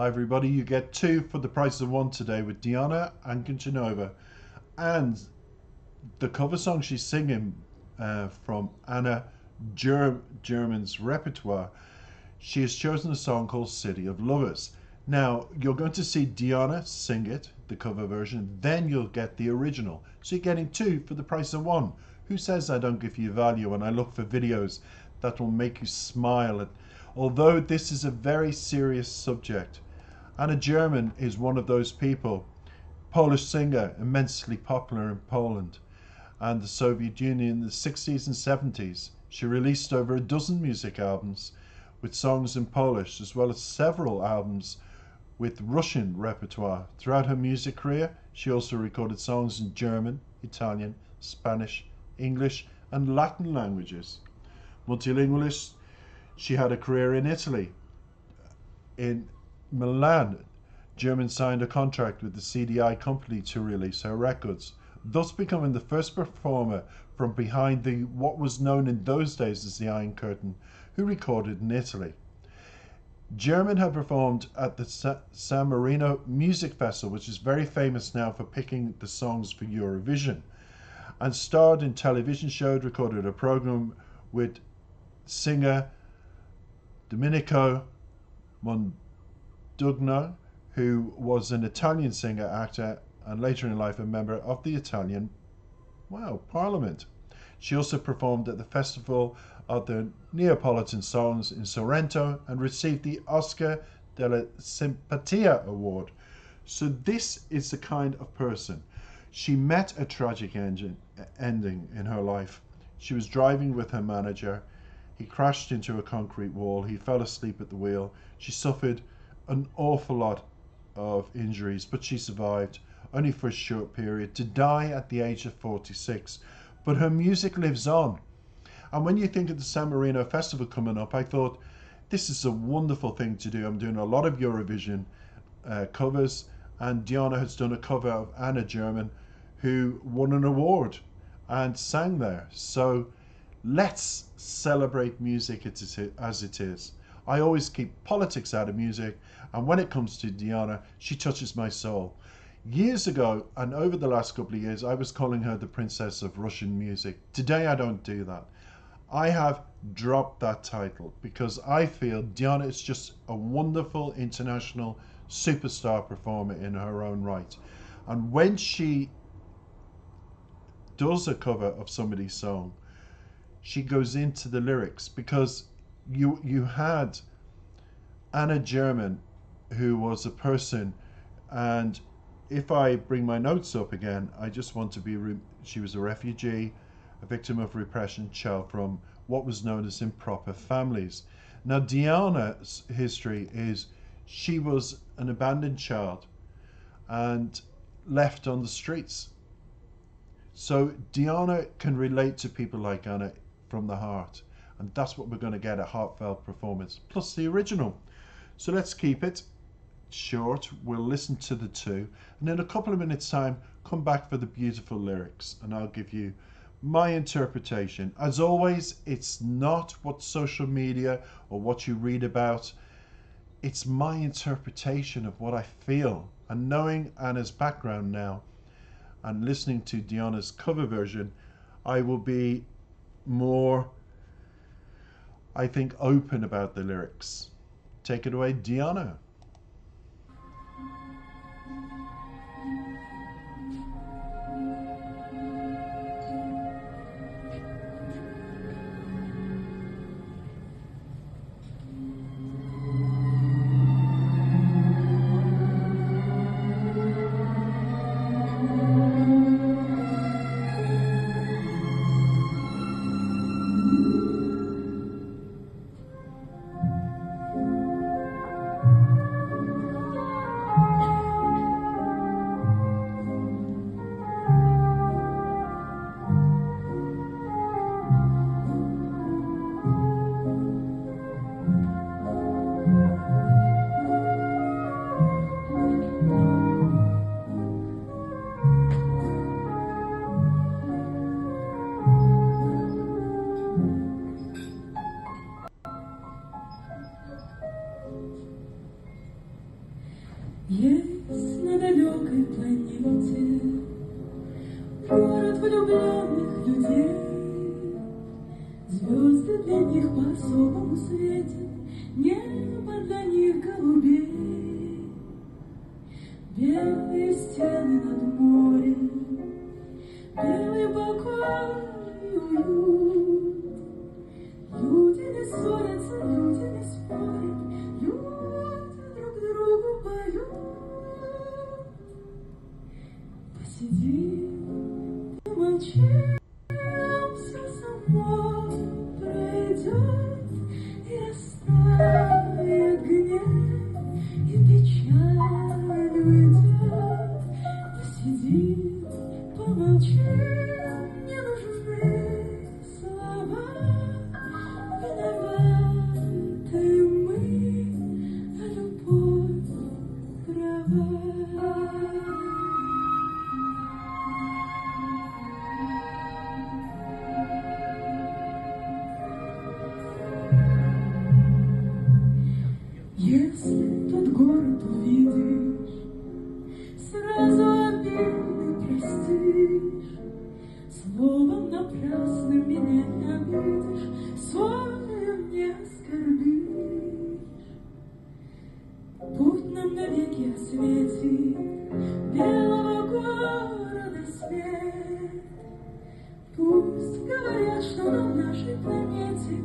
Hi everybody, you get two for the price of one today with Diana and Ankudinova and the cover song she's singing uh, from Anna Ger- German's repertoire. She has chosen a song called City of Lovers. Now, you're going to see Diana sing it, the cover version, then you'll get the original. So you're getting two for the price of one. Who says I don't give you value when I look for videos that will make you smile? Although this is a very serious subject, Anna German is one of those people, Polish singer, immensely popular in Poland and the Soviet Union in the 60s and 70s. She released over a dozen music albums with songs in Polish, as well as several albums with Russian repertoire. Throughout her music career, she also recorded songs in German, Italian, Spanish, English, and Latin languages. Multilingualist, she had a career in Italy, in Milan, German signed a contract with the CDI company to release her records, thus becoming the first performer from behind the what was known in those days as the Iron Curtain, who recorded in Italy. German had performed at the San Marino Music Festival, which is very famous now for picking the songs for Eurovision, and starred in television shows, recorded a program with singer Domenico Mon Dugno, who was an Italian singer, actor, and later in life a member of the Italian, wow, Parliament. She also performed at the Festival of the Neapolitan Songs in Sorrento and received the Oscar della Simpatia Award. So this is the kind of person. She met a tragic engine, ending in her life. She was driving with her manager. He crashed into a concrete wall. He fell asleep at the wheel. She suffered an awful lot of injuries, but she survived, only for a short period, to die at the age of 46. But her music lives on. And when you think of the San Marino Festival coming up, I thought, this is a wonderful thing to do. I'm doing a lot of Eurovision uh, covers, and Diana has done a cover of Anna German, who won an award and sang there. So let's celebrate music as it is. I always keep politics out of music, and when it comes to Diana, she touches my soul. Years ago, and over the last couple of years, I was calling her the princess of Russian music. Today, I don't do that. I have dropped that title because I feel Diana is just a wonderful international superstar performer in her own right. And when she does a cover of somebody's song, she goes into the lyrics because you you had Anna German, who was a person, and if I bring my notes up again, I just want to be. Re- she was a refugee, a victim of repression, child from what was known as improper families. Now, Diana's history is she was an abandoned child and left on the streets. So Diana can relate to people like Anna from the heart. And that's what we're going to get a heartfelt performance, plus the original. So let's keep it short. We'll listen to the two. And in a couple of minutes' time, come back for the beautiful lyrics. And I'll give you my interpretation. As always, it's not what social media or what you read about. It's my interpretation of what I feel. And knowing Anna's background now and listening to Diana's cover version, I will be more I think, open about the lyrics. Take it away, Diana. Планете Город влюбленных людей. Звезды для них по-особому светят. Небо для Белого города свет. Пусть говорят, что на нашей планете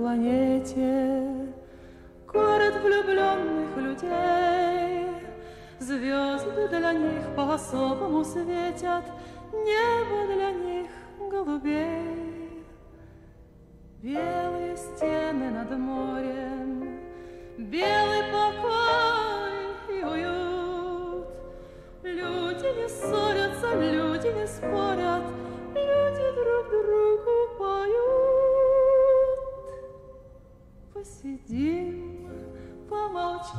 планете Город влюбленных людей. Звезды для них по-особому светят, Небо для них голубей. Белые стены над морем, Белый покой и уют. Люди не ссорятся, люди не спорят, Люди друг другу Посидим, помолчим,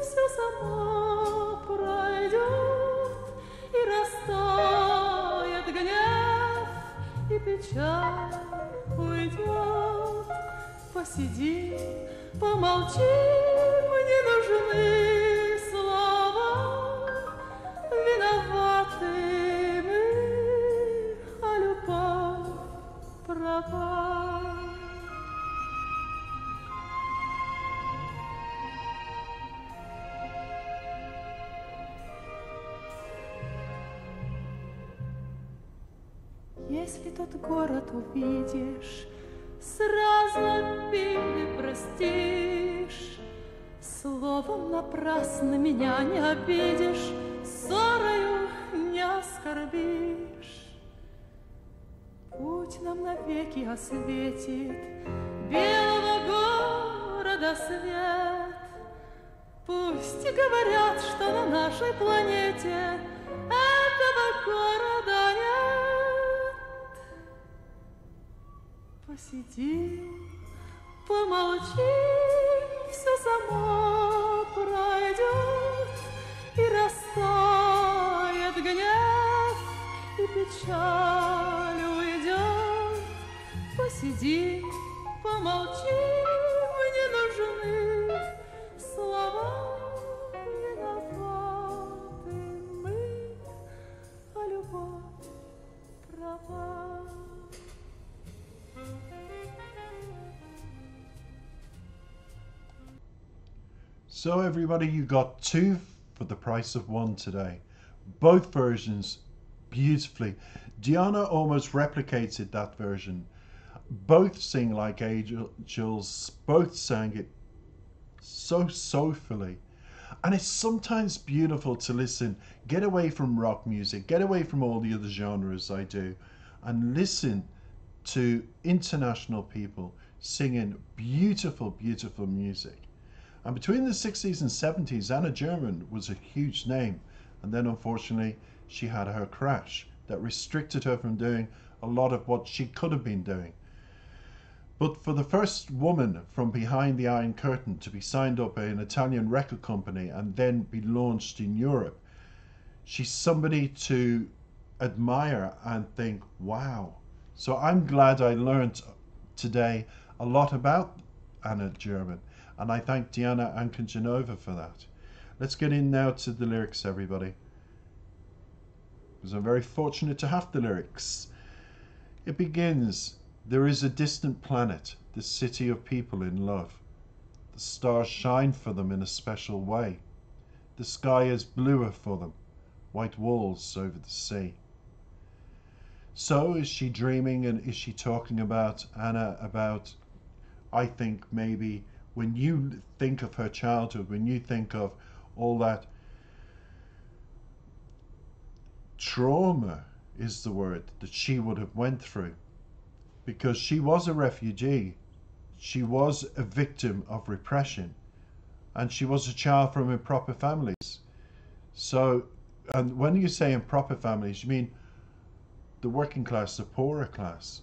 все само пройдет и растает гнев, и печаль уйдет. Посидим, помолчим, не нужны Если тот город увидишь, сразу обиды простишь. Словом напрасно меня не обидишь, ссорою не оскорбишь. Путь нам навеки осветит белого города свет. Пусть говорят, что на нашей планете этого города Посидим, помолчим, все само пройдет и растает гнев, и печаль уйдет. Посидим, помолчим, не нужны слова виноваты мы, а любовь права. So, everybody, you got two for the price of one today. Both versions beautifully. Diana almost replicated that version. Both sing like angels, both sang it so soulfully. And it's sometimes beautiful to listen, get away from rock music, get away from all the other genres I do, and listen to international people singing beautiful, beautiful music. And between the 60s and 70s, Anna German was a huge name. And then unfortunately, she had her crash that restricted her from doing a lot of what she could have been doing. But for the first woman from behind the Iron Curtain to be signed up by an Italian record company and then be launched in Europe, she's somebody to admire and think, wow. So I'm glad I learned today a lot about Anna German, and I thank Diana Ankudinova for that. Let's get in now to the lyrics, everybody. Because I'm very fortunate to have the lyrics. It begins There is a distant planet, the city of people in love. The stars shine for them in a special way. The sky is bluer for them, white walls over the sea. So is she dreaming and is she talking about Anna about I think maybe when you think of her childhood, when you think of all that trauma is the word that she would have went through. Because she was a refugee she was a victim of repression and she was a child from improper families. So and when you say improper families you mean the working class the poorer class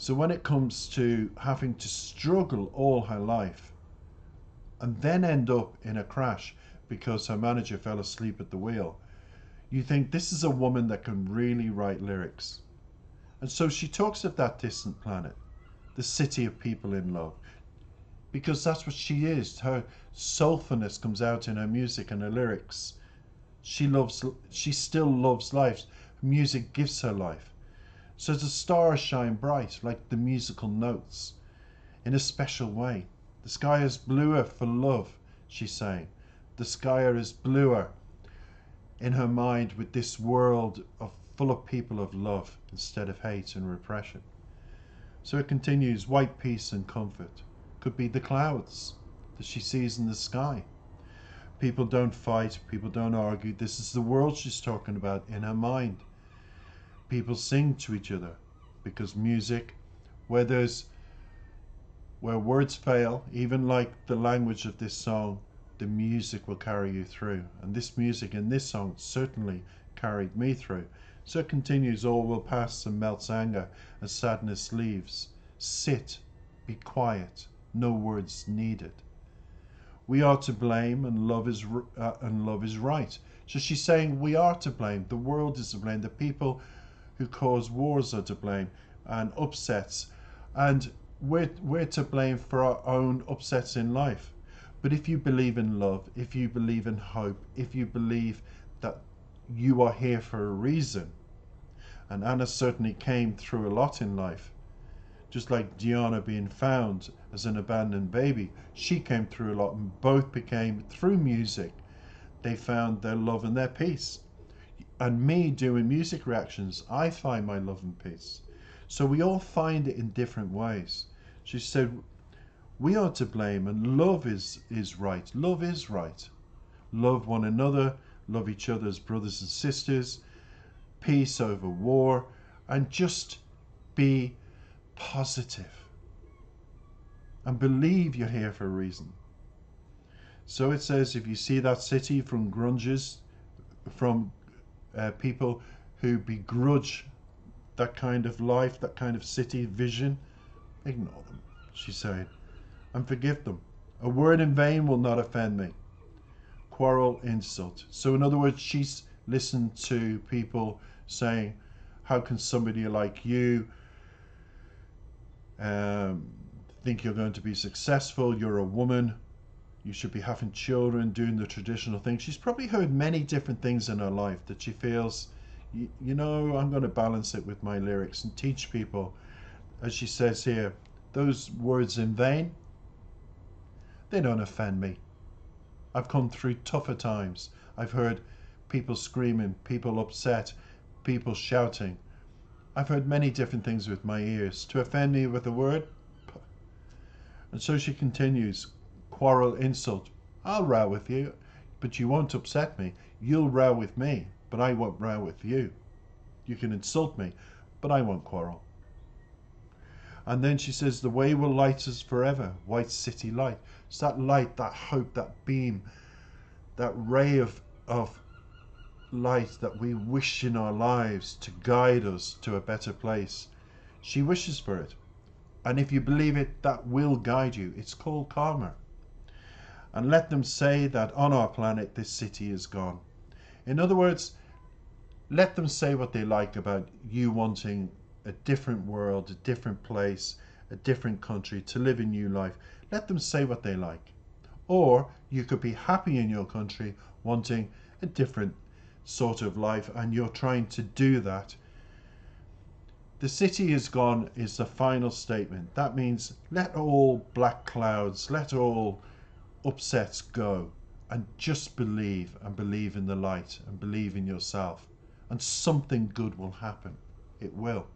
so when it comes to having to struggle all her life and then end up in a crash because her manager fell asleep at the wheel you think this is a woman that can really write lyrics. And so she talks of that distant planet, the city of people in love, because that's what she is. Her soulfulness comes out in her music and her lyrics. She loves, she still loves life. Music gives her life. So the stars shine bright like the musical notes in a special way. The sky is bluer for love, she's saying. The sky is bluer in her mind with this world of full of people of love instead of hate and repression. So it continues white peace and comfort could be the clouds that she sees in the sky. People don't fight, people don't argue. This is the world she's talking about in her mind. People sing to each other because music, where there's where words fail, even like the language of this song, the music will carry you through. And this music in this song certainly carried me through. So it continues, all will pass and melts anger as sadness leaves. Sit, be quiet, no words needed. We are to blame and love is uh, and love is right. So she's saying we are to blame. The world is to blame. The people who cause wars are to blame and upsets. And we're, we're to blame for our own upsets in life. But if you believe in love, if you believe in hope, if you believe that you are here for a reason, and Anna certainly came through a lot in life, just like Diana being found as an abandoned baby, she came through a lot and both became, through music, they found their love and their peace. And me doing music reactions, I find my love and peace. So we all find it in different ways. She said, we are to blame and love is is right love is right love one another love each other as brothers and sisters peace over war and just be positive. positive and believe you're here for a reason So it says if you see that city from grunges, from uh, people who begrudge that kind of life, that kind of city vision, ignore them, she's saying, and forgive them. A word in vain will not offend me. Quarrel, insult. So, in other words, she's listened to people saying, How can somebody like you um, think you're going to be successful? You're a woman. You should be having children, doing the traditional thing. She's probably heard many different things in her life that she feels, you, you know, I'm going to balance it with my lyrics and teach people, as she says here, those words in vain, they don't offend me. I've come through tougher times. I've heard people screaming, people upset, people shouting. I've heard many different things with my ears. To offend me with a word? And so she continues quarrel, insult. I'll row with you, but you won't upset me. You'll row with me, but I won't row with you. You can insult me, but I won't quarrel. And then she says, The way will light us forever. White city light. It's that light, that hope, that beam, that ray of, of light that we wish in our lives to guide us to a better place. She wishes for it. And if you believe it, that will guide you. It's called karma and let them say that on our planet this city is gone. In other words, let them say what they like about you wanting a different world, a different place, a different country to live a new life. Let them say what they like. Or you could be happy in your country, wanting a different sort of life, and you're trying to do that. The city is gone is the final statement. That means let all black clouds, let all upsets go and just believe and believe in the light and believe in yourself and something good will happen. It will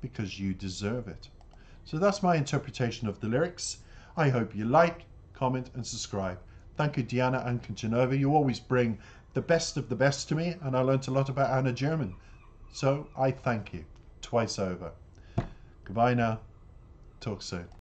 because you deserve it. So that's my interpretation of the lyrics. I hope you like comment and subscribe. Thank you diana and Ankudinova. you always bring the best of the best to me and i learnt a lot about anna german. So i thank you. Twice over. Goodbye now. Talk soon